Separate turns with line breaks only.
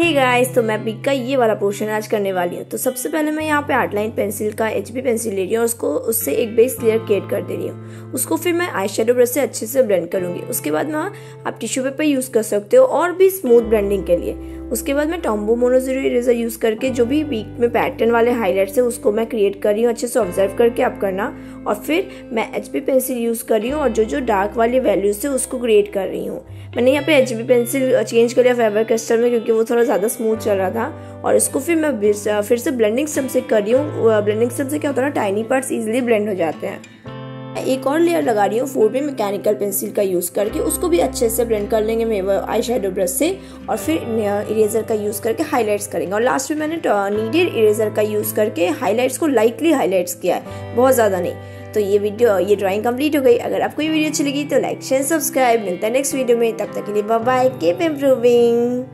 Hey guys तो मैं big का ये वाला पोर्शन आज करने वाली हूँ। तो सबसे पहले मैं यहाँ पे आउटलाइन पेंसिल का एच पेंसिल ले रही हूँ और उसको, उससे एक बेस लेयर क्रिएट कर दे रही हूँ। उसको फिर मैं आई शेडो ब्रश से अच्छे से ब्लेंड करूँगी। उसके बाद मैं आप टिश्यू पेपर यूज़ कर सकते हो और भी स्मूथ ब्लेंडिंग के लिए। उसके बाद मैं टॉम्बो मोनोजीरो इरेजर यूज़ करके जो भी बीक में पैटर्न वाले हाईलाइट्स है, उसको मैं क्रिएट कर रही हूँ, अच्छे से ऑब्ज़र्व करके आप करना। और फिर मैं एच पेंसिल यूज़ कर रही हूँ और जो जो डार्क वाली वैल्यूज़ है, उसको क्रिएट कर रही हूँ। मैंने यहाँ पे एचबी पेंसिल चेंज कर लिया फेबर क्रिस्टल में क्योंकि वो थोड़ा ज़्यादा स्मूथ चल रहा था। और इसको फिर मैं फिर से ब्लेंडिंग स्टम से कर रही हूँ। ब्लेंडिंग स्टम से क्या होता है ना टाइनी पार्ट्स इजिली ब्लेंड हो जाते हैं। एक और लेयर लगा रही हूँ फोर पे मैकेनिकल पेंसिल का यूज़ करके, उसको भी अच्छे से ब्लेंड कर लेंगे मेरे आई शेडो ब्रश से, और फिर इरेजर का यूज़ करके हाईलाइट्स करेंगे। और लास्ट में मैंने नीडेड इरेजर का यूज़ करके हाईलाइट्स को लाइटली हाईलाइट्स किया है, बहुत ज़्यादा नहीं। तो ये वीडियो ये ड्राइंग कंप्लीट हो गई। अगर आपको ये वीडियो अच्छी लगी तो लाइक शेयर सब्सक्राइब मिलता है नेक्स्ट वीडियो में, तब तक के लिए बाय कीप इम्प्रूविंग